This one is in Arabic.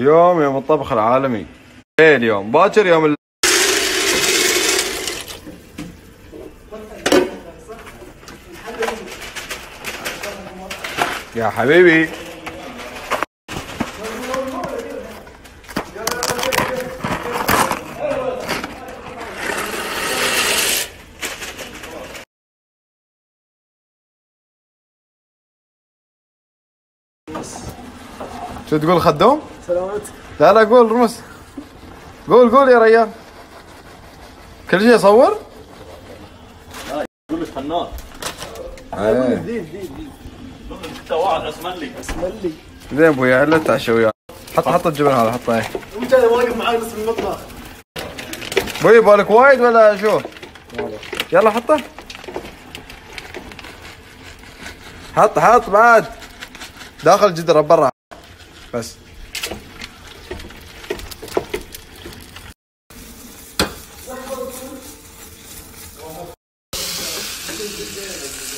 اليوم يوم الطبخ العالمي. إيه اليوم باكر يوم ال... يا حبيبي. شو تقول خدوم؟ سلامتك لا لا قول رمس قول قول يا ريال كل شيء صور؟ قول لك فنان دين دين دين انت واحد اسملي ملي زين ابويا لا تعشى وياه حط حط الجبن هذا حطه إيه وانت واقف معاي بس بالمطبخ أبوي بالك وايد ولا شو؟ يلا حطه. حط حط بعد. داخل جدر برا. بس. Amen.